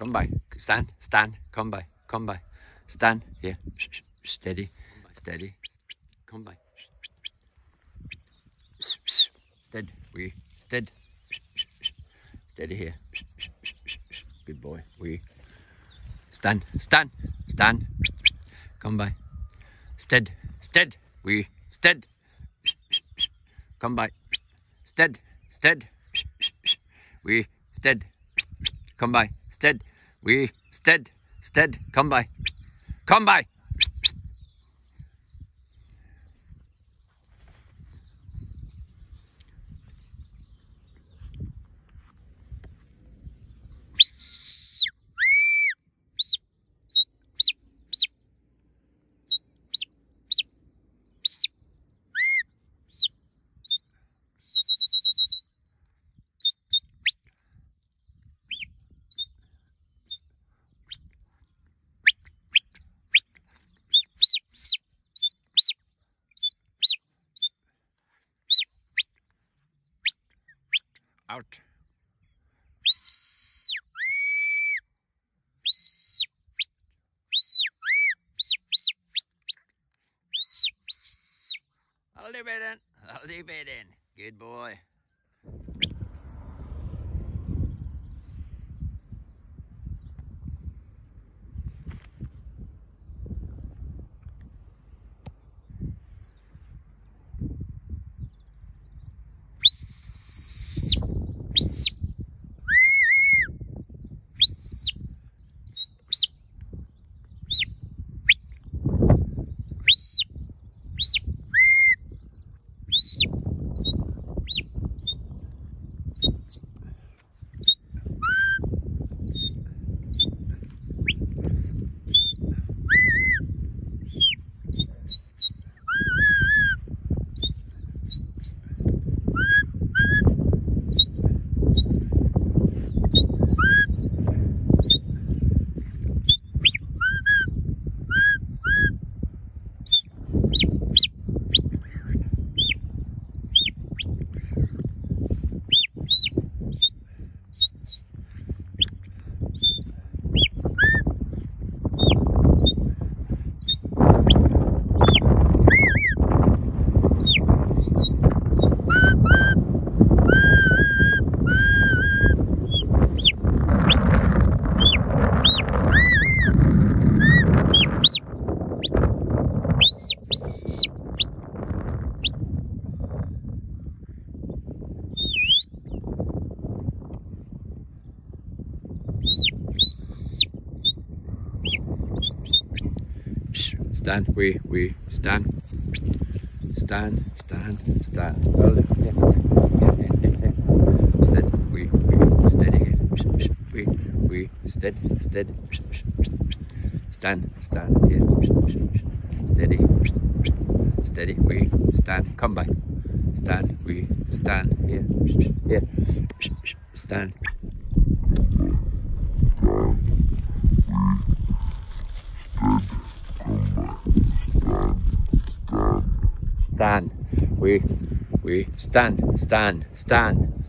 come by, stand, stand, come by, come by, stand, here, steady, steady, come by, steady, we, steady, steady here, good boy, we, stand, stand, stand, come by, stead, stead, we, stead, come by, stead, stead, we, stead, come by, stead, we, stead, stead, come by, come by. Out. I'll leave it in. I'll leave it in. Good boy. Stand, we, we, stand. Stand, stand, stand. Hold Steady, we, we, steady. We, we, steady, steady. Stand, stand here. Steady, steady, we, stand, come by. Stand, we, stand here. Here, stand. Stand. We we stand, stand, stand.